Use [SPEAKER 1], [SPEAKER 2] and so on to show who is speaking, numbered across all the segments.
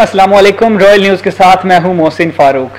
[SPEAKER 1] अस्सलाम वालेकुम royal news के साथ मैं हूँ मोहसिन फारूक।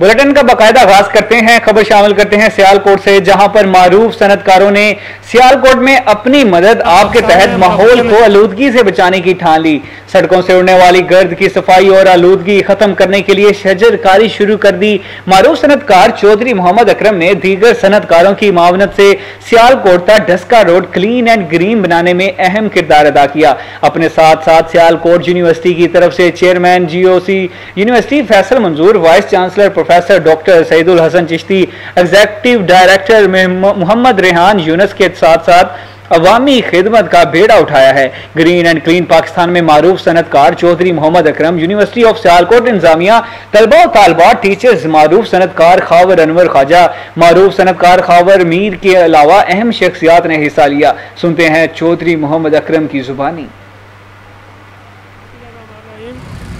[SPEAKER 1] बुलेटिन का बाकायदा आगाज़ करते हैं खबर शामिल करते हैं सियालकोट से जहाँ पर मारूफ सनतकारों ने सियालकोट में अपनी मदद आपके तहत माहौल को आलूदगी से बचाने की ठान ली। सड़कों से उड़ने वाली गर्द की सफ़ाई और आलूदगी खत्म करने के लिए शजरकारी शुरू कर दी। मारूफ सनतकार चौधरी मोहम्मद अक्रम ने दीगर सनतकारों की मावनत से सियालकोट तक Daska road clean and green बनाने में अहम किरदार अदा किया। अपने साथ साथ सियालकोट यूनिवर्सिटी की तरफ़ से chairman GOC university Faisal Manzoor vice chancellor professor doctor Saeedul Hasan Chishti executive director Mohammad Rehan Younis के साथ साथ अवामी खिदमत का बेड़ा उठाया है। ग्रीन एंड क्लीन पाकिस्तान में मारूफ सनतकार चौधरी मोहम्मद अक्रम, यूनिवर्सिटी ऑफ़ सियालकोट, इंजामिया, तलबा तालबात टीचर्स, मारूफ सनतकार खावर अनवर ख्वाजा। मारूफ सनतकार खावर मीर के अलावा अहम शख्सियात ने हिस्सा लिया। सुनते हैं चौधरी मोहम्मद अक्रम की जुबानी।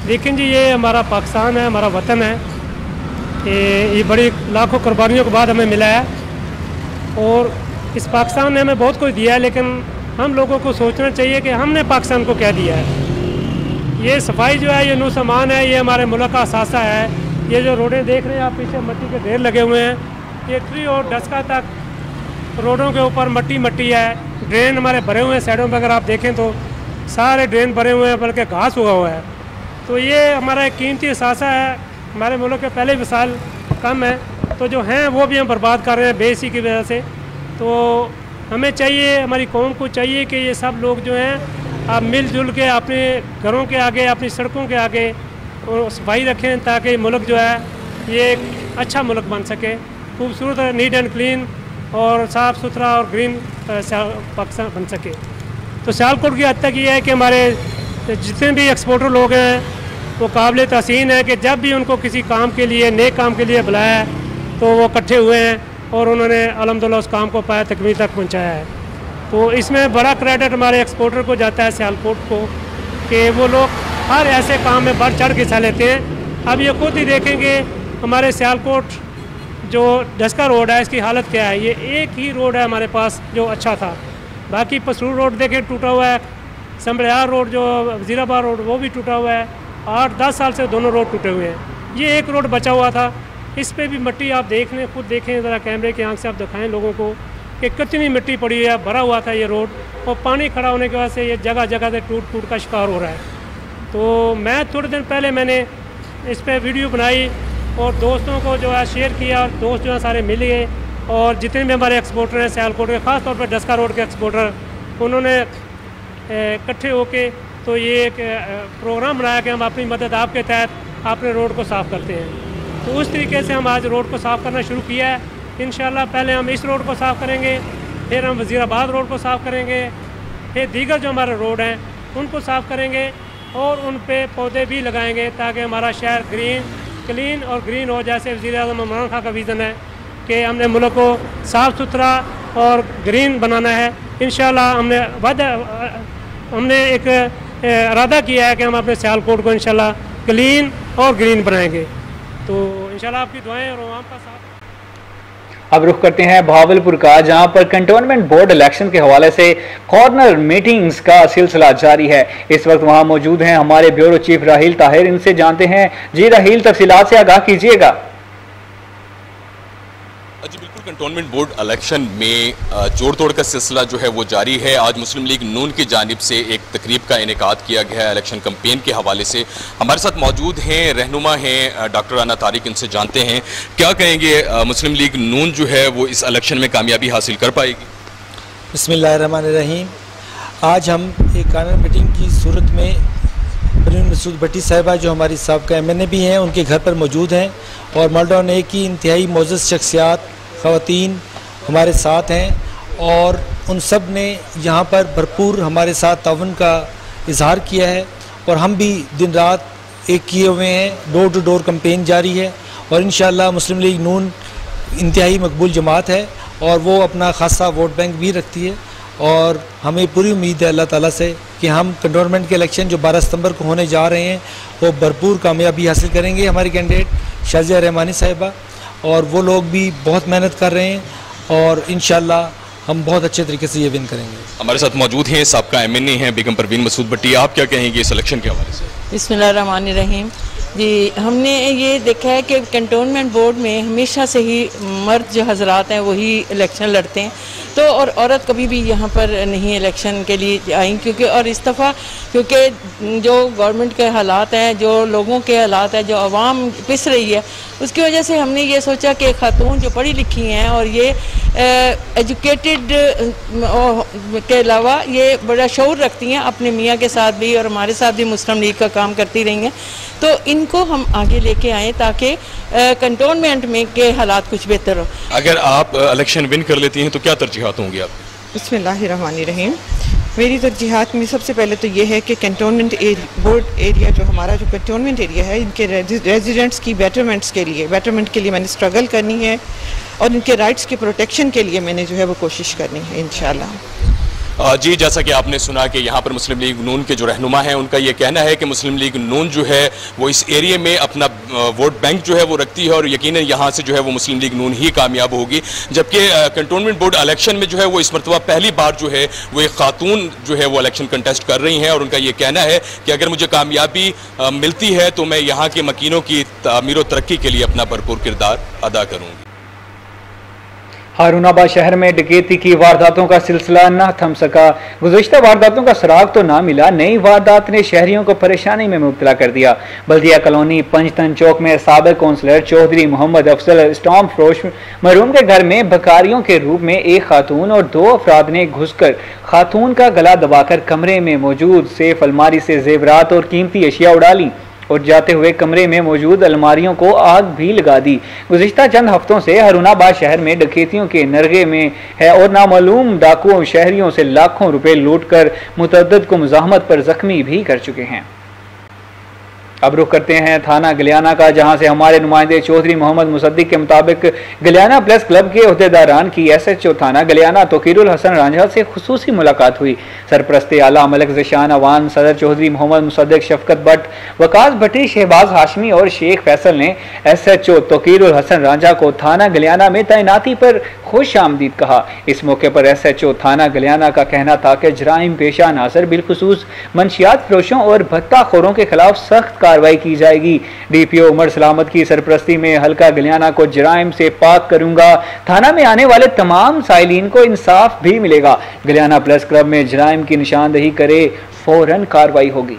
[SPEAKER 2] लेकिन जी, ये हमारा पाकिस्तान है, हमारा वतन है। ये बड़ी लाखों कुर्बानियों के बाद हमें मिला है। और इस पाकिस्तान ने हमें बहुत कुछ दिया है, लेकिन हम लोगों को सोचना चाहिए कि हमने पाकिस्तान को क्या दिया है। ये सफ़ाई जो है, ये नो सामान है, ये हमारे मुल्क का असासा है। ये जो रोडें देख रहे हैं आप, पीछे मट्टी के ढेर लगे हुए हैं। ये ट्री और डस्का तक रोडों के ऊपर मट्टी मट्टी है। ड्रेन हमारे भरे हुए हैं साइडों पर अगर आप देखें तो सारे ड्रेन भरे हुए हैं, बल्कि घास हुआ हुआ है। तो ये हमारा एक कीमती असासा है। हमारे मुल्क के पहले मिसाल कम है तो जो हैं वो भी हम बर्बाद कर रहे हैं बेसी की वजह से। तो हमें चाहिए, हमारी कौम को चाहिए कि ये सब लोग जो हैं, आप मिलजुल के अपने घरों के आगे, अपनी सड़कों के आगे सफ़ाई रखें ताकि मुल्क जो है, ये एक अच्छा मुल्क बन सके। खूबसूरत नीट एंड क्लीन और साफ़ सुथरा और ग्रीन पाकिस्तान बन सके। तो सियालकोट की हद तक ये है कि हमारे जितने भी एक्सपोर्टर लोग हैं वो काबिल तहसीन है कि जब भी उनको किसी काम के लिए नए काम के लिए बुलाया है तो वो इकट्ठे हुए हैं और उन्होंने अलहमदिल्ला उस काम को पाया, तकमील तक पहुँचाया है। तो इसमें बड़ा क्रेडिट हमारे एक्सपोर्टर को जाता है, सियालकोट को, कि वो लोग हर ऐसे काम में बढ़ चढ़ के हिस्सा लेते हैं। अब ये खुद ही देखेंगे, हमारे सियालकोट जो डस्का रोड है, इसकी हालत क्या है? ये एक ही रोड है हमारे पास जो अच्छा था। बाकी पसरूर रोड देखें, टूटा हुआ है। समड़ियार रोड, जो वजीराबाद रोड, वो भी टूटा हुआ है। आठ दस साल से दोनों रोड टूटे हुए हैं। ये एक रोड बचा हुआ था। इस पर भी मिट्टी आप देख लें खुद देखें ज़रा कैमरे के आँख से आप दिखाएँ लोगों को कि कितनी मिट्टी पड़ी है, भरा हुआ था ये रोड और पानी खड़ा होने की वजह से ये जगह जगह से टूट टूट का शिकार हो रहा है। तो मैं थोड़े दिन पहले मैंने इस पर वीडियो बनाई और दोस्तों को जो है शेयर किया और दोस्त जो है सारे मिल गए और जितने भी हमारे एक्सपोर्टर हैं, सियालकोट के, ख़ासतौर पर डस्का रोड के एक्सपोर्टर, उन्होंने इकट्ठे होके तो ये एक प्रोग्राम बनाया कि हम अपनी मदद आपके तहत अपने रोड को साफ़ करते हैं। तो उस तरीके से हम आज रोड को साफ़ करना शुरू किया है। इन पहले हम इस रोड को साफ़ करेंगे, फिर हम वज़ीराबाद रोड को साफ़ करेंगे, फिर दीगर जो हमारे रोड हैं, उनको साफ़ करेंगे और उन पर पौधे भी लगाएँगे ताकि हमारा शहर ग्रीन, क्लीन और ग्रीन हो, जैसे वजी अजम इमरान खान का विज़न है कि हमने मुल्क को साफ़ सुथरा और ग्रीन बनाना है। इन हमने वद हमने एक इरादा किया है कि हम अपने सियालकोट को इन क्लीन और ग्रीन बनाएँगे। तो इंशाल्लाह आपकी दुआएँ और आवाम का साथ।
[SPEAKER 1] अब रुख करते हैं भावलपुर का जहाँ पर कंटोनमेंट बोर्ड इलेक्शन के हवाले से कॉर्नर मीटिंग्स का सिलसिला जारी है। इस वक्त वहाँ मौजूद हैं हमारे ब्यूरो चीफ राहील ताहिर। इनसे जानते हैं। जी राहील तफसीलात से आगाह कीजिएगा।
[SPEAKER 3] कंटोनमेंट बोर्ड इलेक्शन में जोड़ तोड़ का सिलसिला जो है वो जारी है। आज मुस्लिम लीग नून की जानब से एक तकरीब का इनका किया गया है इलेक्शन कम्पेन के हवाले से। हमारे साथ मौजूद हैं, रहनुमा हैं डॉक्टर अना तारिक, इनसे जानते हैं। क्या कहेंगे मुस्लिम लीग नून जो है वो इस इलेक्शन में कामयाबी हासिल कर पाएगी?
[SPEAKER 4] बसमीम आज हम एक कानून मीटिंग की सूरत में मसूद भट्टी साहिबा, जो हमारी सबका एम एन ए भी हैं, उनके घर पर मौजूद हैं और मालडाउन ए की इंतहाई मोज़ शख्सियात ख़वातीन हमारे साथ हैं और उन सबने यहाँ पर भरपूर हमारे साथ तावन का इजहार किया है और हम भी दिन रात एक किए हुए हैं डोर टू डोर कम्पेन जारी है और इन मुस्लिम लीग नून इंतहाई मकबूल जमात है और वो अपना खासा वोट बैंक भी रखती है और हमें पूरी उम्मीद है अल्लाह ताला से कि हम कंटोनमेंट के इलेक्शन जो 12 सितंबर को होने जा रहे हैं, वो भरपूर कामयाबी हासिल करेंगे हमारे कैंडिडेट शाजिया रहमानी साहिबा। और वो लोग भी बहुत मेहनत कर रहे हैं और इन हम बहुत अच्छे तरीके से ये विन करेंगे।
[SPEAKER 3] हमारे साथ मौजूद हैं सबका एम एन ए हैं बेगम परवीन मसूद भट्टी आप क्या कहेंगे इस इलेक्शन के हवाले से?
[SPEAKER 5] बिस्मिल्लाह रहीम जी हमने ये देखा है कि कंटोनमेंट बोर्ड में हमेशा से ही मर्द जो हजरात हैं वही इलेक्शन लड़ते हैं। तो और औरत कभी भी यहाँ पर नहीं इलेक्शन के लिए आई क्योंकि और इस दफ़ा क्योंकि जो गवर्नमेंट के हालात हैं जो लोगों के हालात हैं जो आवाम पिस रही है उसकी वजह से हमने ये सोचा कि खातून जो पढ़ी लिखी हैं और ये एजुकेटेड के अलावा ये बड़ा शौर रखती हैं अपने मियाँ के साथ भी और हमारे साथ भी मुस्लिम लीग का काम करती रही हैं। तो इनको हम आगे लेके आए ताकि कंटोनमेंट में के हालात कुछ बेहतर हो।
[SPEAKER 3] अगर आप इलेक्शन विन कर लेती हैं तो क्या तरजीहत होंगी आप
[SPEAKER 6] बसमीम मेरी तरजीहत में सबसे पहले तो ये है कि कंटोनमेंट बोर्ड एरिया जो हमारा जो कंटोनमेंट एरिया है, इनके रेजिडेंट्स की बेटरमेंट्स के लिए बेटरमेंट के लिए मैंने स्ट्रगल करनी है और इनके राइट्स के प्रोटेक्शन के लिए मैंने जो है वो कोशिश करनी है इन
[SPEAKER 3] जी, जैसा कि आपने सुना कि यहाँ पर मुस्लिम लीग नून के जो रहनुमा हैं, उनका ये कहना है कि मुस्लिम लीग नून जो है, वो इस एरिए में अपना वोट बैंक जो है वो रखती है और यकीन यहाँ से जो है वो मुस्लिम लीग नून ही कामयाब होगी। जबकि कंटोनमेंट बोर्ड इलेक्शन में जो है वो इस मरतबा पहली बार जो है, वो एक खातून जो है वो इलेक्शन कंटेस्ट कर रही हैं और उनका ये कहना है कि अगर मुझे कामयाबी मिलती है तो मैं यहाँ के मकीनों की तमीर तरक्की के लिए अपना भरपूर किरदार अदा करूँगी।
[SPEAKER 1] हारूनाबाद शहर में डकैती की वारदातों का सिलसिला न थम सका। गुजशत वारदातों का सुराग तो ना मिला, नई वारदात ने शहरियों को परेशानी में मुबतला कर दिया। बल्दिया कॉलोनी पंचतन चौक में सबक कौंसलर चौधरी मोहम्मद अफसल स्टॉम फ्रोश मरूम के घर में बकारियों के रूप में एक खातून और दो अफराद ने घुसकर खातून का गला दबाकर कमरे में मौजूद सेफ़ अलमारी से जेवरात और कीमती अशिया उड़ा ली। और जाते हुए कमरे में मौजूद अलमारियों को आग भी लगा दी। गुजशत चंद हफ्तों से हरुणाबाद शहर में डकैतियों के नरगे में है और नामालूम डाकुओं शहरियों से लाखों रुपए लूट कर मुतद को मुजामत पर जख्मी भी कर चुके हैं। अब रुख करते हैं थाना गलियाना का, जहाँ से हमारे नुमाइंदे चौधरी मोहम्मद मुसद्दिक के मुताबिक गलियाना प्लस क्लब के अहदेदारान की एस एच ओ थाना गलियाना तोकीरुल हसन रांझा से खसूसी मुलाकात हुई। सरप्रस्त आला मलक जशान अवान, सदर चौधरी मोहम्मद मुसद्दिक शफकत भट्ट, वकास भट्टी शहबाज हाशमी और शेख फैसल ने S H O Tauqeerul Hasan Ranjha को थाना गलियाना में तैनाती पर खुश आमदीद कहा। इस मौके पर एस एच ओ थाना गलियाना का कहना था कि जराइम पेशा नासर बिलखसूस, मंशियात फरोशों और भत्ता खोरों के खिलाफ सख्त कार्रवाई की जाएगी। डीपीओ उमर सलामत की सरप्रस्ती में हल्का गलियाना को जराइम से पाक करूँगा। थाना में आने वाले तमाम साइलिन को इंसाफ भी मिलेगा। गलियाना प्रेस क्लब में जराइम की निशानदही करे फ़ौरन कार्रवाई होगी।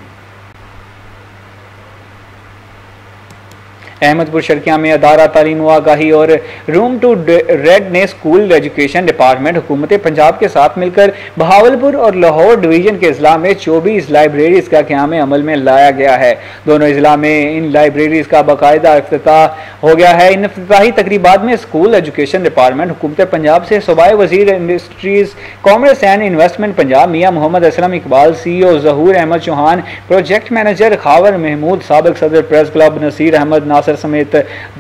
[SPEAKER 1] अहमदपुर शर्किया में अदारा तालीम आगाही और रूम टू रेड ने स्कूल एजुकेशन डिपार्टमेंट हुकूमत पंजाब के साथ मिलकर बहावलपुर और लाहौर डिवीज़न के अजला में चौबीस लाइब्रेरीज का क्याम अमल में लाया गया है। दोनों अजला में इन लाइब्रेरीज का बाकायदा अफ्ताह हो गया है। इन अफ्ताही तकरीबा में स्कूल एजुकेशन डिपार्टमेंट हुकूमत पंजाब से सूबाई वज़ीर industries commerce and investment Punjab, Mian Mohammad Aslam Iqbal C O Zahoor Ahmed Chauhan project manager Khawar Mahmood, सबक सदर प्रेस क्लब नसीर अहमद नासर समेत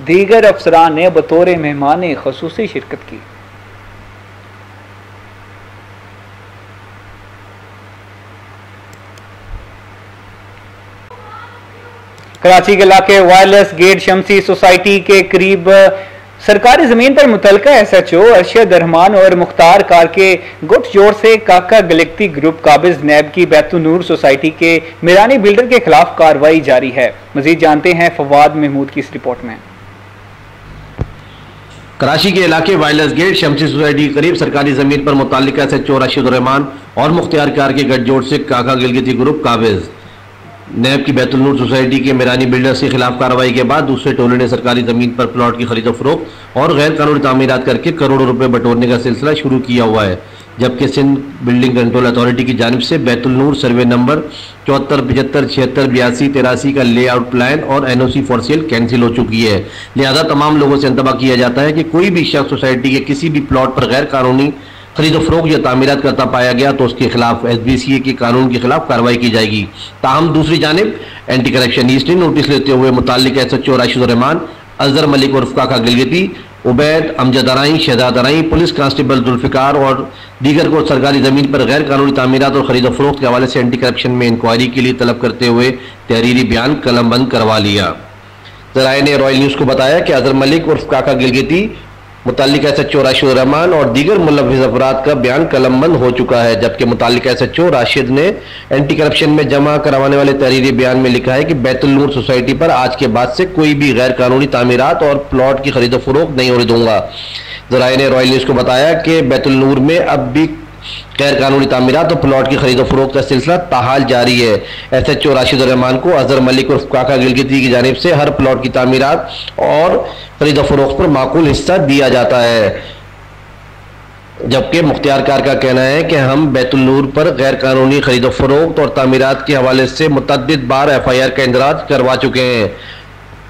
[SPEAKER 1] दीगर अफसरान ने बतौर मेहमान खसूसी शिरकत की। कराची के इलाके वायरलेस गेट शमसी सोसाइटी के करीब सरकारी ज़मीन पर मुतल S H O Arshad Rehman और मुख्तार कार के गुट जोड़ से काका गलिकती ग्रुप काबिज नैब की बैतूनूर सोसाइटी के मिरानी बिल्डर के खिलाफ कार्रवाई जारी है। मजीद जानते हैं फवाद महमूद की इस रिपोर्ट में।
[SPEAKER 7] कराची के इलाके वायरलेस गेट, शमसी सोसाइटी के करीब सरकारी ज़मीन पर मुतल S H O Rasheed Rehman और मुख्तियार कार के गठजोड़ से काका गिलगिती ग्रुप काबिज। नैब की बैतुलनूर सोसाइटी के मेरानी बिल्डर्स के खिलाफ कार्रवाई के बाद दूसरे टोले ने सरकारी ज़मीन पर प्लॉट की खरीदो फरोख्त और गैर कानूनी तमीरत करके करोड़ों रुपए बटोरने का सिलसिला शुरू किया हुआ है, जबकि सिंध बिल्डिंग कंट्रोल अथॉरिटी की जानब से बैतुलनूर सर्वे नंबर चौहत्तर, पचहत्तर, छिहत्तर, बयासी, तिरासी का लेआउट प्लान और N O C for sale cancel हो चुकी है। लिहाजा तमाम लोगों से इंतबा किया जाता है कि कोई भी शख्स सोसाइटी के किसी भी प्लॉट पर गैर कानूनी खरीद फरोख या तमीरत करता पाया गया तो उसके खिलाफ एस बी सी ए के कानून के खिलाफ कार्रवाई की जाएगी। ताहम दूसरी जानब एंटी करप्शन ईस्ट ने नोटिस लेते हुए मुतल S H O Rashid Rehman, Azhar Malik उर्फ़ Kaka Gilgiti, Ubaid, Amjad Arain, Shahzad Arain, police constable Zulfiqar और दीगर को सरकारी ज़मीन पर गैर कानूनी तमीरत और खरीद फरोख्त के हवाले से एंटी करप्शन में इंक्वायरी के लिए तलब करते हुए तहरीरी बयान कलम बंद करवा लिया। जराए ने रॉयल न्यूज़ को बताया कि अजहर मलिक उर्फ़ काका गिलगिती मुतल S H O Rashid Rehman और दीगर मुलविस अफराद का बयान कलमबंद हो चुका है, जबकि मुतल एस एच ओ राशिद ने एंटी करप्शन में जमा करवाने वाले तहरीरी बयान में लिखा है कि बैतुलनूर सोसाइटी पर आज के बाद से कोई भी गैर कानूनी तमीरत और प्लाट की खरीदो फरोख नहीं होने दूँगा। जराये ने रॉयल न्यूज़ को बताया कि बैतुलनूर में अब भी गैर कानूनी तमीरत और प्लॉट की खरीदो फरोख का सिलसिला ताहाल जारी है। S H O Rashid Rehman को अजहर मलिक और काका गिलगिती की जानब से हर प्लॉट की तमीरत और खरीदो फरोख पर माकूल हिस्सा दिया जाता है। जबकि मुख्तियार कार का कहना है कि हम बैतुलनूर पर गैर कानूनी खरीदो फरोख्त और तमीरत के हवाले से मुतद बार एफ़ आई आर का इंदराज करवा चुके हैं।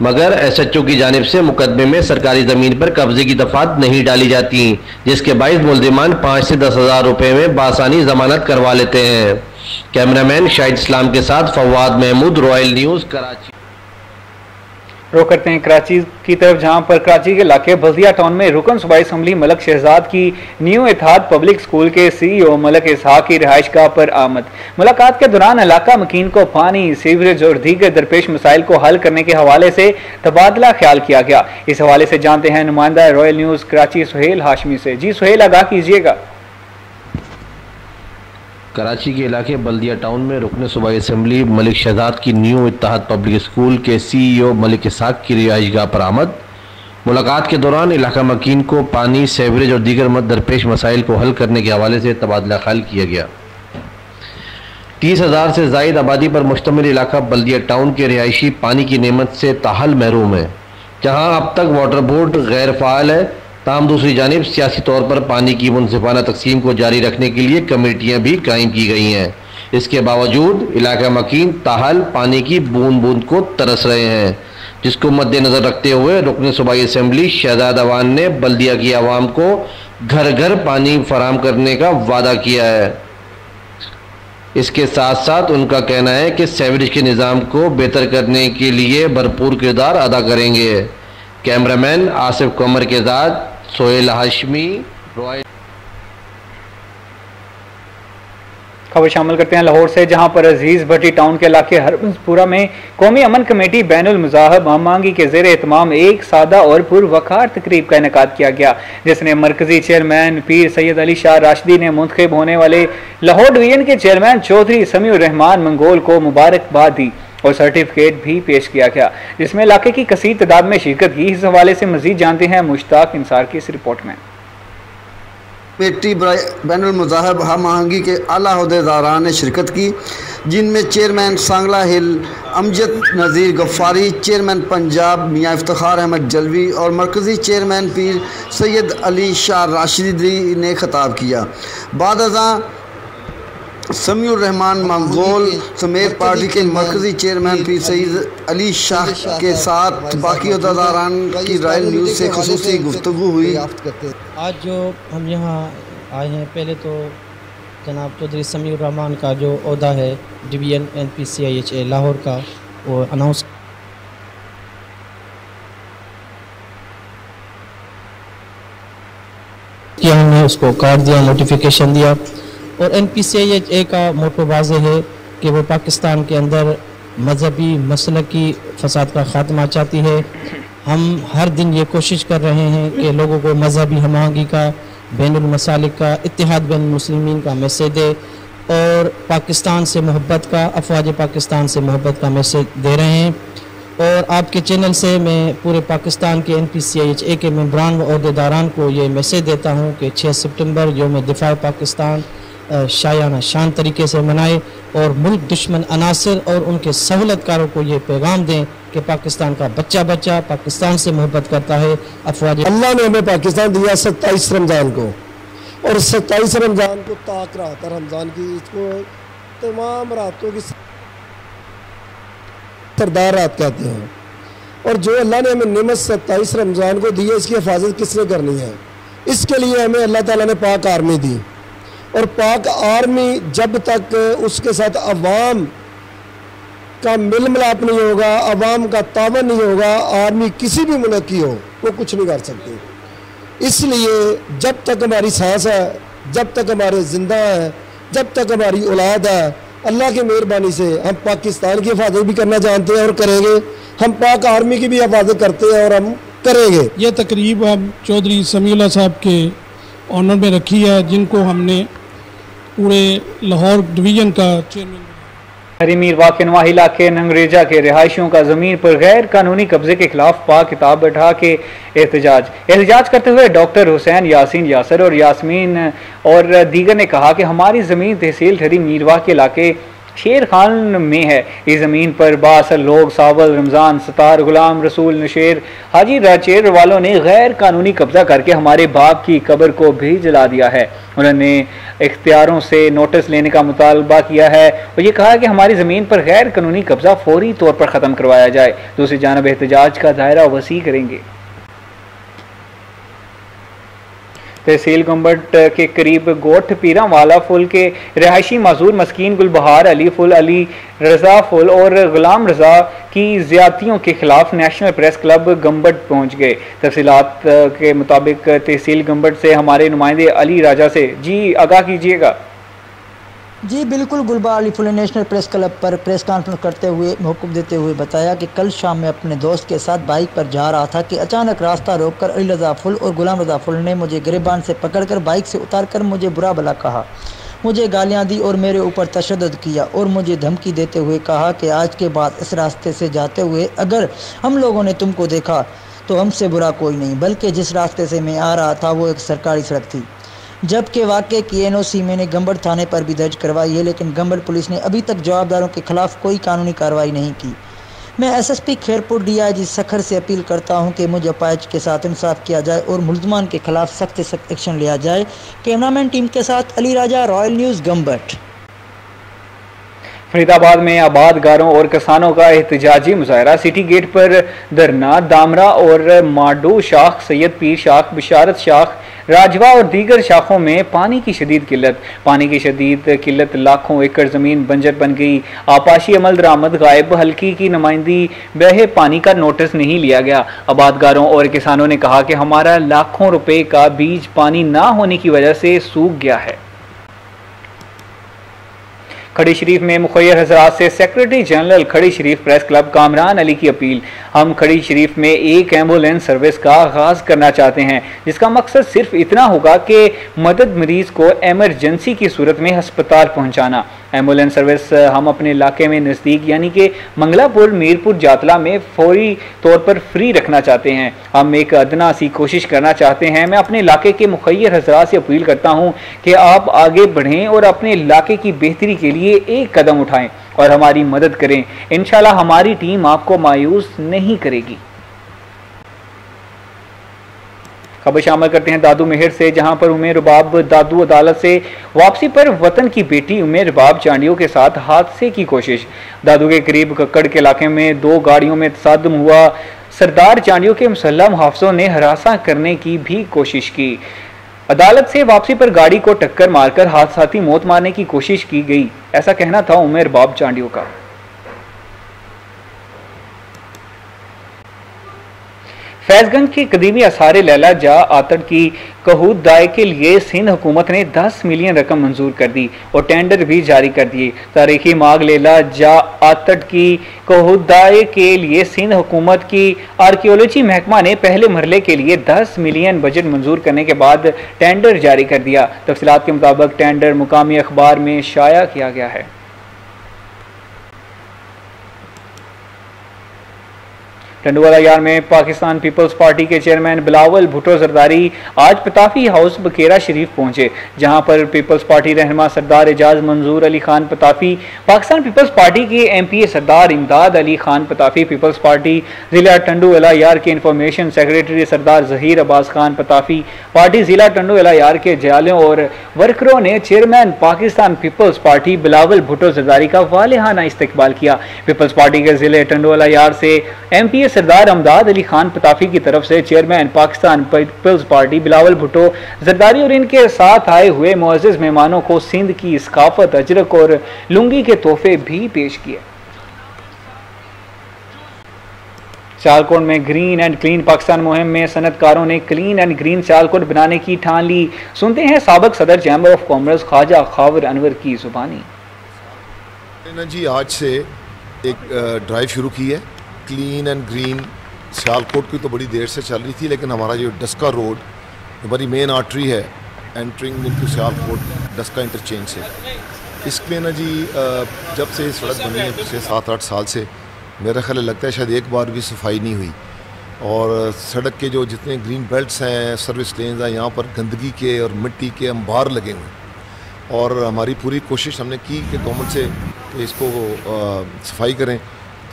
[SPEAKER 7] मगर एस एच ओ की जानब से मुकदमे में सरकारी ज़मीन पर कब्जे की दफात नहीं डाली जाती, जिसके बाईस मुलजमान पाँच से दस हज़ार रुपये में बासानी जमानत करवा लेते हैं। कैमरामैन शाहिद इस्लाम के साथ फवाद महमूद, रॉयल न्यूज़, कराची।
[SPEAKER 1] रुक करते हैं कराची की तरफ़, जहाँ पर कराची के इलाके बजिया टाउन में रुकन सूबाई असम्बली मलक शहजाद की न्यू इतिहाद पब्लिक स्कूल के सीईओ मलक इसहाक की रिहाइश गाह पर आमद। मुलाकात के दौरान इलाका मकीन को पानी, सीवरेज और दीगर दरपेश मसाइल को हल करने के हवाले से तबादला ख्याल किया गया। इस हवाले से जानते हैं नुमाइंदा रॉयल न्यूज़, कराची सुहेल हाशमी से। जी सुहेल, आगाह कीजिएगा।
[SPEAKER 7] कराची के इलाके बल्दिया टाउन में रुकन सूबाई असम्बली मलिक शहजाद की न्यू इतिहाद पब्लिक स्कूल के सीईओ मलिक साक की रिहाइश गाह पर आमद। मुलाकात के दौरान इलाका मकीन को पानी, सेवरेज और दीगर मत दरपेश मसाइल को हल करने के हवाले से तबादला ख्याल किया गया। तीस हज़ार से जायद आबादी पर मुश्तमिल इलाका बल्दिया टाउन के रिहायशी पानी की नेमत से ताहल महरूम है, जहाँ अब तक वाटर बोर्ड गैर फ़ाल है। ताम दूसरी जानब, सियासी तौर पर पानी की मुनसिफाना तकसीम को जारी रखने के लिए कमेटियाँ भी कायम की गई हैं। इसके बावजूद इलाका मकीन, ताहल, पानी की बूंद बूंद को तरस रहे हैं, जिसको मद्देनज़र रखते हुए रुकन सूबाई असम्बली शहजाद अवान ने बल्दिया की आवाम को घर घर पानी फराम करने का वादा किया है। इसके साथ साथ उनका कहना है कि सेवरेज के निज़ाम को बेहतर करने के लिए भरपूर किरदार अदा करेंगे। कैमरामैन आसिफ कमर के साथ सोहेल हाशमी, रॉयल
[SPEAKER 1] खबर शामिल करते हैं लाहौर से, जहाँ पर अज़ीज़ भट्टी टाउन के इलाके हरबंसपुरा में कौमी अमन कमेटी बैन मजाहब मांगी के जेर एहतमाम एक सादा और पुरवकार तकरीब का इनका किया गया, जिसने मरकजी चेयरमैन पीर सैयद अली शाह राशदी ने मुंतब होने वाले लाहौर डिवीज़न के चेयरमैन चौधरी समी रहमान मंगोल को मुबारकबाद दी। और सर्टिफिकेट भी पेश किया गया। जिसमें इलाके की कसीर तादाद में शिरकत की। इस हवाले से मजीद जानते हैं मुश्ताक इंसार की इस रिपोर्ट में।
[SPEAKER 8] पेटी बैन मजाहब हम आहंगी के अली ने शिरकत की, जिनमें चेयरमैन सांगला हिल, अमजद नज़ीर गफ्फारी, चेयरमैन पंजाब मियाँ इफ्तार अहमद जलवी और मरकज़ी चेयरमैन पीर सैयद अली शाह राशिदी ने खताब किया। बाद समीर रहमान मंगोल समेत पार्टी के मरकजी चेयरमैन पी सईद अली शाह के साथ बाकी अहदारान की रॉयल न्यूज़ से खसूस गुफ्तु हुई।
[SPEAKER 9] आज जो हम यहाँ आए हैं पहले तो जनाब चौधरी समीर रहमान का जो अहदा है division N P C I H A Lahore का वो अनाउंस किया हमने उसको कार्ड दिया नोटिफिकेशन दिया। और एन पी सी आई ए का मोटो वाज है कि वो पाकिस्तान के अंदर मजहबी मसल की फसाद का ख़ात्मा चाहती है। हम हर दिन ये कोशिश कर रहे हैं कि लोगों को मजहबी हमाहंगी का बैन का इतिहाद बैन मुसलिमीन का मैसेज दे और पाकिस्तान से मोहब्बत का, अफवाज पाकिस्तान से मोहब्बत का मैसेज दे रहे हैं। और आपके चैनल से मैं पूरे पाकिस्तान के N P C I H A के मम्बरान व अहदेदारान को ये मैसेज देता हूँ कि छः सितंबर योम दिफा पाकिस्तान शायाना शान तरीके से मनाए और मुल्क दुश्मन अनासर और उनके सहूलतकारों को ये पैगाम दें कि पाकिस्तान का बच्चा बच्चा पाकिस्तान से मोहब्बत करता है। अफवाज
[SPEAKER 10] अल्लाह ने हमें पाकिस्तान दिया सत्ताईस रमज़ान को। और सत्ताईस रमज़ान को ताक रहा था रमज़ान की इसको तमाम रातों की सरदार रात कहते हैं। और जो अल्लाह ने हमें नमत सत्ताईस रमज़ान को दी है, इसकी हिफाजत किसने करनी है? इसके लिए हमें अल्लाह ताला ने पाक आर्मी दी। और पाक आर्मी जब तक उसके साथ अवाम का मिल मिलाप नहीं होगा, अवाम का तावन नहीं होगा, आर्मी किसी भी मुल्क की हो, वो कुछ नहीं कर सकती इसलिए जब तक हमारी सांस है, जब तक हमारे ज़िंदा है, जब तक हमारी औलाद है, अल्लाह की मेहरबानी से हम पाकिस्तान की हिफाजत भी करना जानते हैं और करेंगे। हम पाक आर्मी की भी हिफाजत करते हैं और हम करेंगे।
[SPEAKER 11] ये तकरीब हम चौधरी समीउल्ला साहब के ऑनर में रखी है, जिनको हमने पूरे लाहौर डिवीज़न का चेयरमैन
[SPEAKER 1] हरी मीर वाकनवा इलाके नंगरेजा के रिहायशियों का ज़मीन पर गैर कानूनी कब्जे के खिलाफ पा किताब बैठा के एहतजाज। एहतजाज करते हुए डॉक्टर हुसैन यासीन यासर और यासमीन और दीगर ने कहा कि हमारी ज़मीन तहसील हरी मीरवा के इलाके शेर खान में है। इस ज़मीन पर बासर, लोग, सावल, रमज़ान, सतार, गुलाम, रसूल, नशेर, हाजी राचेर वालों ने गैर कानूनी कब्जा करके हमारे बाप की कब्र को भी जला दिया है। उन्होंने इख्तियारों से नोटिस लेने का मुतालबा किया है और ये कहा कि हमारी ज़मीन पर गैर कानूनी कब्जा फौरी तौर पर ख़त्म करवाया जाए। दूसरी जानब एहतजाज का दायरा वसी करेंगे। तहसील गुम्बट के करीब गोठ पीरा वाला फुल के रहायशी मजूर मस्किन गुलबहार, अली फुल, अली रजा फुल और गुलाम रजा की ज्यादतियों के खिलाफ नेशनल प्रेस क्लब गम्बट पहुँच गए। तफसीत के मुताबिक तहसील गम्बट से हमारे नुमाइंदे अली राजा से। जी, आगाह कीजिएगा।
[SPEAKER 12] जी, बिल्कुल गुलबा Ali Phul national press club पर प्रेस कॉन्फ्रेंस करते हुए हुक्म देते हुए बताया कि कल शाम में अपने दोस्त के साथ बाइक पर जा रहा था कि अचानक रास्ता रोककर अली रजा फुल और गुलाम रजा फुल ने मुझे गिरबान से पकड़कर बाइक से उतारकर मुझे बुरा भला कहा। मुझे गालियाँ दी और मेरे ऊपर तशद किया और मुझे धमकी देते हुए कहा कि आज के बाद इस रास्ते से जाते हुए अगर हम लोगों ने तुमको देखा तो हमसे बुरा कोई नहीं, बल्कि जिस रास्ते से मैं आ रहा था, वो एक सरकारी सड़क थी। जबकि वाक़े की एनओसी मैंने गंबड़ थाने पर भी दर्ज करवाई है, लेकिन गंबड़ पुलिस ने अभी तक जवाबदारों के खिलाफ कोई कानूनी कार्रवाई नहीं की। मैं एसएसपी खेरपुर डीआईजी सखर से अपील करता हूँ कि मुझे अपाइज के साथ इंसाफ किया जाए और मुलजमान के खिलाफ सख्त सख्त एक्शन लिया जाए। कैमरामैन टीम के साथ अली राजा, रॉयल न्यूज़, गंबट।
[SPEAKER 1] फरीदाबाद में आबादगारों और किसानों का एहतजाजी मुजाहरा। सिटी गेट पर धरना, दामरा और माडू शाख, सैयद पीर शाख, बिशारत शाख राजवा और दीगर शाखों में पानी की शदीद किल्लत। पानी की शदीद किल्लत लाखों एकड़ ज़मीन बंजर बन गई। आपाशी अमल दरामद गायब, हल्की की नुमाइंदी बहे पानी का नोटिस नहीं लिया गया। आबादगारों और किसानों ने कहा कि हमारा लाखों रुपए का बीज पानी ना होने की वजह से सूख गया है। खड़ी शरीफ में मुखैर हजरात से secretary general Khari Sharif press club Kamran Ali की अपील। हम खड़ी शरीफ में एक एंबुलेंस सर्विस का आगाज़ करना चाहते हैं, जिसका मकसद सिर्फ़ इतना होगा कि मदद मरीज़ को एमरजेंसी की सूरत में हस्पताल पहुंचाना। एंबुलेंस सर्विस हम अपने इलाके में नज़दीक, यानी कि मंगलापुर, मीरपुर, जातला में फौरी तौर पर फ्री रखना चाहते हैं। हम एक अदना सी कोशिश करना चाहते हैं। मैं अपने इलाके के मुखैर हजरा से अपील करता हूँ कि आप आगे बढ़ें और अपने इलाके की बेहतरी के लिए एक कदम उठाएँ और हमारी मदद करें। इन हमारी टीम आपको मायूस नहीं करेगी। खबर शामिल करते हैं दादू मेहर से, जहाँ पर उमेर रुबाब दादू अदालत से वापसी पर वतन की बेटी उमेर रुबाब चांडियों के साथ हादसे की कोशिश। दादू के करीब कक्कड़ के इलाके में दो गाड़ियों में तसादम हुआ। सरदार चांडियों के मुसल्ला मुहाफ़ों ने हरासा करने की भी कोशिश की। अदालत से वापसी पर गाड़ी को टक्कर मारकर हादसाती मौत मारने की कोशिश की गई, ऐसा कहना था उमेर बाब चांडियों का। फैजगंज की कदीमी आसार लैला जा आतड़ की कहूद दाए के लिए सिंध हुकूमत ने 10 मिलियन रकम मंजूर कर दी और टेंडर भी जारी कर दिए। तारीखी माग लेला जा आतड़ की कहूद दाए के लिए सिंध हुकूमत की आर्कियोलॉजी महकमा ने पहले मरले के लिए 10 मिलियन बजट मंजूर करने के बाद टेंडर जारी कर दिया। तफसीत के मुताबिक टेंडर मुकामी अखबार में शाया किया गया है। टंडुवाला यार में पाकिस्तान पीपल्स पार्टी के चेयरमैन बिलावल भुट्टो जरदारी आज पताफी हाउस बकेरा शरीफ पहुँचे, जहाँ पर पीपल्स पार्टी रहनमा सरदार एजाज मंजूर अली खान पताफी, पाकिस्तान पीपल्स पार्टी के M P A Sardar Imdad Ali Khan Pitafi, peoples party जिला टंडू यार के information secretary Sardar Zaheer Abbas Khan Pitafi, party जिला टंडू यार के जयालों और वर्करों ने chairman Pakistan peoples party Bilawal Bhutto Zardari का वालहाना इस्तेकबाल किया। पीपल्स पार्टी के ज़िले टंडू यार से M P A Sardar Amdad Ali Khan Pitafi की तरफ़ से chairman Pakistan peoples party Bilawal Bhutto, Zardari और इनके साथ आए हुए मुआज़ मेहमानों को सिंध की इसकाफत अजरक और लुंगी के तोहफे भी पेश किए। सियालकोट में ग्रीन एंड क्लीन पाकिस्तान मुहिम में सनतकारों ने क्लीन एंड ग्रीन सियालकोट बनाने की ठान ली। सुनते हैं सबक सदर chamber of commerce Khawaja Khawar Anwar की जुबानी।
[SPEAKER 13] जी, आज से एक ड्राइव शुरू की है। क्लीन एंड ग्रीन सियालकोट की तो बड़ी देर से चल रही थी, लेकिन हमारा जो डस्का रोड हमारी मेन आर्टरी है entering into Sialkot Daska interchange से। इसमें ना जी जब से सड़क बनी है, पिछले सात आठ साल से, मेरा ख्याल लगता है शायद एक बार भी सफ़ाई नहीं हुई। और सड़क के जो जितने ग्रीन बेल्ट्स हैं सर्विस लेन्स हैं, यहाँ पर गंदगी के और मिट्टी के अंबार लगे हुए और हमारी पूरी कोशिश हमने की कि गवर्नमेंट से इसको सफ़ाई करें।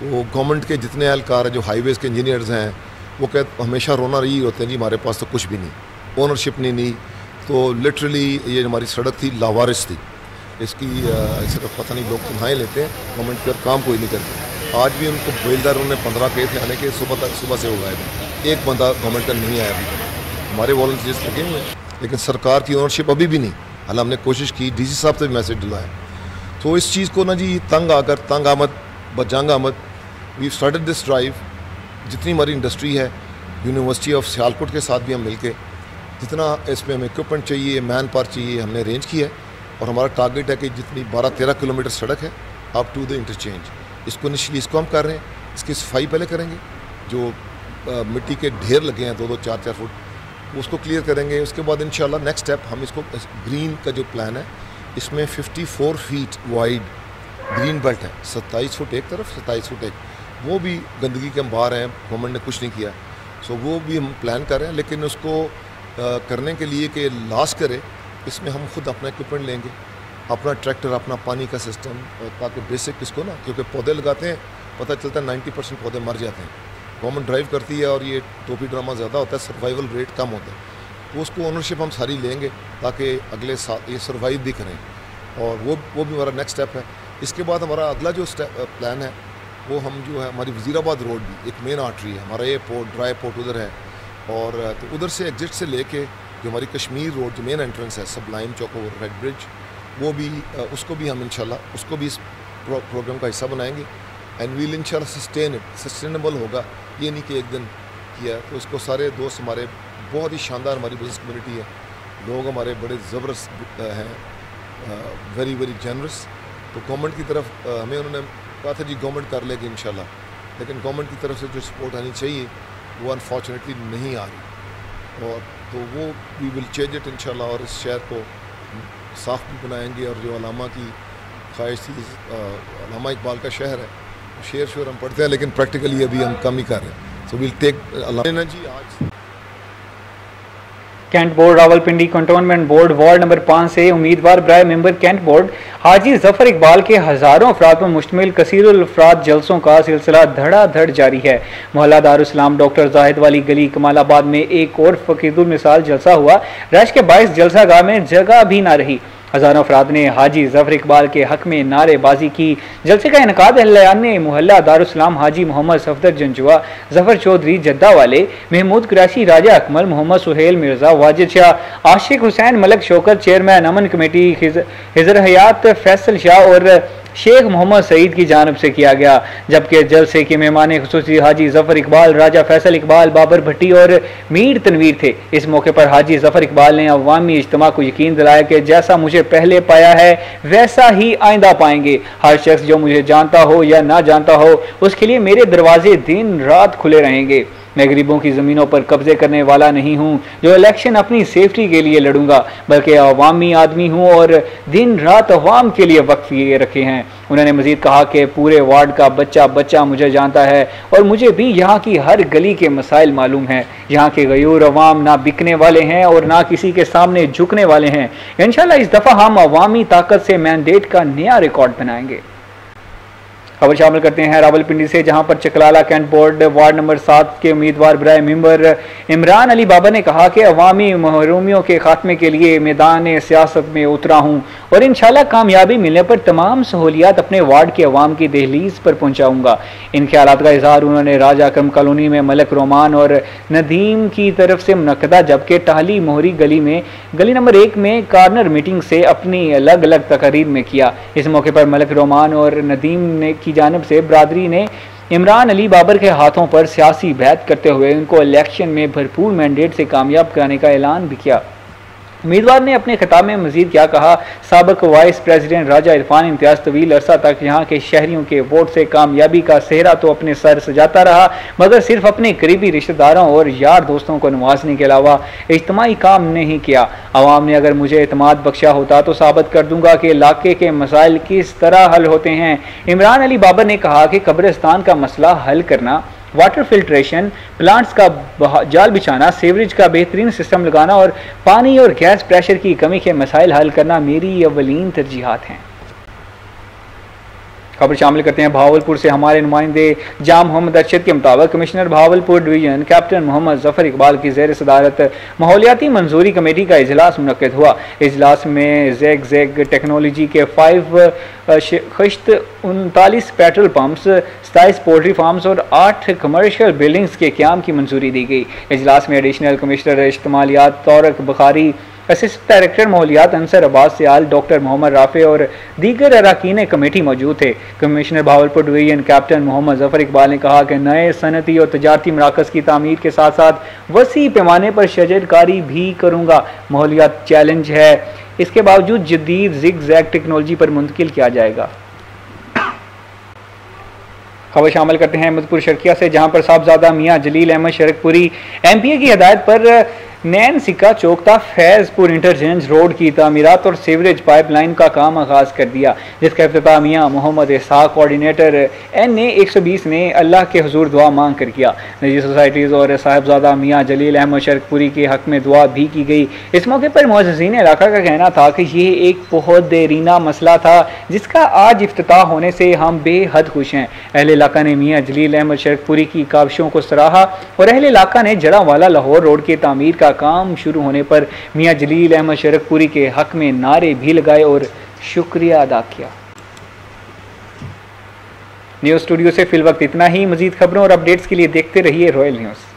[SPEAKER 13] तो गवर्नमेंट के जितने एहलकार हैं, जो हाईवेज़ के इंजीनियर्स हैं, वो कह, हमेशा रोना रही होते हैं जी हमारे पास तो कुछ भी नहीं। ओनरशिप नहीं नहीं। तो लिटरली ये हमारी सड़क थी, लावारिस थी। इसकी सिर्फ़ पता नहीं लोग तनहाएँ लेते हैं गवर्नमेंट पर काम कोई नहीं करते। आज भी उनको बेलदार उन्होंने पंद्रह कहे थे आने के सुबह तक, सुबह से हो गए थे। एक बंदा गवर्नमेंट का नहीं आया अभी हमारे वॉल्टियर्स लगे हुए लेकिन सरकार की ओनरशिप अभी भी नहीं। हाल हमने कोशिश की डी साहब से भी मैसेज दिलाया। तो इस चीज़ को ना जी, तंग आकर, तंग आमद, बजंग आमद वी स्टार्टेड दिस ड्राइव जितनी हमारी इंडस्ट्री है यूनिवर्सिटी ऑफ़ सियालकोट के साथ भी हम मिलके जितना इसमें हमें इक्विपमेंट चाहिए मैन पावर चाहिए हमने अरेंज किया है। और हमारा टारगेट है कि जितनी 12-13 किलोमीटर सड़क है अप टू द इंटरचेंज इसको इनिशली इसको हम कर रहे हैं। इसकी सफ़ाई पहले करेंगे। जो आ, मिट्टी के ढेर लगे हैं दो दो चार चार फुट उसको क्लियर करेंगे। उसके बाद इन नेक्स्ट स्टेप हम इसको ग्रीन का जो प्लान है इसमें 54 फीट वाइड ग्रीन बेल्ट है। सत्ताईस फुट एक तरफ़ सत्ताईस फुट एक। वो भी गंदगी के हम बाहर हैं गवर्नमेंट ने कुछ नहीं किया। सो वो भी हम प्लान कर रहे हैं, लेकिन उसको करने के लिए कि लास्ट करे, इसमें हम खुद अपना इक्विपमेंट लेंगे, अपना ट्रैक्टर अपना पानी का सिस्टम ताकि बेसिक इसको ना, क्योंकि पौधे लगाते हैं, पता चलता है नाइन्टी परसेंट पौधे मर जाते हैं। गवर्नमेंट ड्राइव करती है और ये टोपी ड्रामा ज़्यादा होता है सर्वाइवल रेट कम होता है। तो उसको ओनरशिप हम सारी लेंगे, ताकि अगले साल ये सर्वाइव भी करें। और वो वो भी हमारा नेक्स्ट स्टेप है। इसके बाद हमारा अगला जो प्लान है वो हम जो है हमारी वजीराबाद रोड भी एक मेन आर्टरी है हमारा ये पोर्ट ड्राई पोर्ट उधर है। और तो उधर से एग्जिट से लेके जो हमारी कश्मीर रोड जो मेन एंट्रेंस है सब लाइम चौक और रेड ब्रिज वो भी उसको भी हम इंशाल्लाह उसको भी इस प्रो, प्रोग्राम का हिस्सा बनाएँगे। एंड वील इंशाल्लाह सस्टेन सस्टेनेबल होगा। ये नहीं कि एक दिन किया तो इसको सारे दोस्त हमारे बहुत ही शानदार हमारी बिज़नेस कम्युनिटी है। लोग हमारे बड़े ज़बरदस्त हैं वेरी वेरी जनरस तो गवर्नमेंट की तरफ़ हमें उन्होंने कहा था जी गवर्नमेंट कर लेगी इन लेकिन गवर्नमेंट की तरफ़ से जो सपोर्ट आनी चाहिए, वो अनफॉर्चुनेटली नहीं आ रही। और तो वो वी विल चेंज इट इंशाल्लाह और इस शहर को साफ़ भी बनाएँगे और जो अलामा की ख्वाहिश थी अलामा इकबाल का शहर है शेर शोर हम पढ़ते हैं, लेकिन प्रैक्टिकली अभी हम कम ही कर रहे हैं। सो विल टेक जी, आज
[SPEAKER 1] cantt board Rawalpindi cantonment board ward number पाँच से उम्मीदवार ब्राय member cantt board Haji Zafar Iqbal के हज़ारों अफराद पर मुश्तमिल कसीर अफराद जलसों का सिलसिला धड़ाधड़ जारी है। मोहल्ला दारुसलाम डॉक्टर जाहिद वाली गली कमालाबाद में एक और फ़कीदुल मिसाल जलसा हुआ। रश के बाईस जलसा गाह में जगह भी ना रही। हज़ारों अफराद ने हाजी ज़फ़र इकबाल के हक में नारेबाजी की। जलसे का इनका मोहल्ला दारुसलाम हाजी मोहम्मद सफदर जंजुआ, ज़फ़र चौधरी जद्दा वाले, महमूद कराशी, राजा अकमल, मोहम्मद सुहेल मिर्ज़ा वाजिद शाह, आशिक हुसैन मलक शोकर चेयरमैन अमन कमेटी हिजर हयात फैसल शाह और शेख मोहम्मद सईद की जानब से किया गया, जबकि जलसे के मेहमान खसूसी हाजी ज़फ़र इकबाल, राजा फैसल इकबाल, बाबर भट्टी और मीर तनवीर थे। इस मौके पर हाजी ज़फ़र इकबाल ने अवामी इज्तम को यकीन दिलाया कि जैसा मुझे पहले पाया है, वैसा ही आइंदा पाएँगे। हर शख्स जो मुझे जानता हो या ना जानता हो, उसके लिए मेरे दरवाजे दिन रात खुले रहेंगे। मैं गरीबों की ज़मीनों पर कब्जे करने वाला नहीं हूँ, जो इलेक्शन अपनी सेफ्टी के लिए लड़ूँगा, बल्कि अवामी आदमी हूँ और दिन रात अवाम के लिए वक्त ये रखे हैं। उन्होंने मजीद कहा कि पूरे वार्ड का बच्चा बच्चा मुझे जानता है और मुझे भी यहाँ की हर गली के मसाइल मालूम हैं। यहाँ के गयूर अवाम ना बिकने वाले हैं और ना किसी के सामने झुकने वाले हैं। इन इस दफ़ा हम अवामी ताकत से मैंडेट का नया रिकॉर्ड बनाएँगे। खबर शामिल करते हैं रावलपिंडी से, जहाँ पर Chaklala cantt board ward number सात के उम्मीदवार ब्राय मेंबर इमरान अली बाबा ने कहा कि अवामी महरूमियों के खात्मे के लिए मैदान सियासत में उतरा हूँ और इन कामयाबी मिलने पर तमाम सहूलियात अपने वार्ड के अवाम की दहलीज पर पहुँचाऊँगा। इन ख्याल का इजहार उन्होंने राजा अक्रम कॉलोनी में मलक रोमान और नदीम की तरफ़ से मनदा जबकि टहली मोहरी गली में, गली नंबर एक में कार्नर मीटिंग से अपनी अलग अलग तकरीर में किया। इस मौके पर मलक रोमान और नदीम ने की जानब से बरदरी ने इमरान अली बाबर के हाथों पर सियासी बैत करते हुए उनको इलेक्शन में भरपूर मैंडेट से कामयाब कराने का ऐलान भी किया। उम्मीदवार ने अपने खिताब में मजीद क्या कहा? सबक वाइस प्रेसिडेंट राजा इरफान इम्तियाज़ तवील अरसा तक यहाँ के शहरियों के वोट से कामयाबी का सेहरा तो अपने सर सजाता रहा, मगर सिर्फ़ अपने करीबी रिश्तेदारों और यार दोस्तों को नवाजने के अलावा इज्तमाही काम नहीं किया। आवाम ने अगर मुझे अतमाद बख्शा होता तो साबित कर दूँगा कि इलाके के मसाइल किस तरह हल होते हैं। इमरान अली बाबर ने कहा कि कब्रिस्तान का मसला हल करना वाटर फिल्ट्रेशन, प्लांट्स का जाल बिछाना, सीवरेज का बेहतरीन सिस्टम लगाना और पानी और गैस प्रेशर की कमी के मसाइल हल करना मेरी अवलिन तरजीहत हैं। खबर शामिल करते हैं, भावलपुर से हमारे नुमाइंदे जाम मोहम्मद अरशद के मुताबिक commissioner Bahawalpur division captain Mohammad Zafar Iqbal की जैर सदारत माहौलियाती मंजूरी कमेटी का इजलास मुनद हुआ। इजलास में जैग जैग टेक्नोलॉजी के फाइव खश्त उनतालीस पेट्रोल पंप्स, सताईस पोल्ट्री फार्म्स और आठ कमर्शियल बिल्डिंग्स के क्याम की मंजूरी दी गई। इजलास में एडिशनल कमिश्नर इज्तमालियात तौरक बुखारी असिस्टेंट डायरेक्टर माहौलियात अंसर अब्बास सियाल, डॉक्टर मोहम्मद राफे और दीगर अरकान कमेटी मौजूद थे। Commissioner Bahawalpur division captain Mohammad Zafar Iqbal ने कहा कि नए सनती और तजारती मराकज की तमीर के साथ साथ वसी पैमाने पर शजरकारी भी करूँगा। माहौलियात चैलेंज है। इसके बावजूद जदीद जिग जैग टेक्नोलॉजी पर मुंतकिल किया जाएगा। खबर शामिल करते हैं अहमदपुर शर्किया से, जहाँ पर Sahibzada Mian Jalil Ahmed Sharakpuri M P A की हदायत पर नैन सिक्का चौकता फैजपुर इंटरचेंज रोड की तमीरत और सीवरेज पाइपलाइन का काम आगाज़ कर दिया, जिसका अफ्ताह Mian Mohammad Ishaq coordinator N A एक सौ बीस ने अल्लाह के हजूर दुआ मांग कर किया। निजी सोसाइटीज़ और साहिबजादा मियाँ जलील अहमद शरकपुरी के हक में दुआ भी की गई। इस मौके पर मोजीन इलाका का कहना था कि यह एक बहुत देरीना मसला था, जिसका आज अफ्ताह होने से हम बेहद खुश हैं। अहल इलाका ने मियाँ जलील अहमद शरकपुरी की काविशों को सराहा और अहल इलाका ने जड़ा वाला लाहौर रोड की तमीर का काम शुरू होने पर मियाँ जलील अहमद शरकपुरी के हक में नारे भी लगाए और शुक्रिया अदा किया। न्यूज़ स्टूडियो से फिल वक्त इतना ही, मजीद खबरों और अपडेट्स के लिए देखते रहिए रॉयल न्यूज़।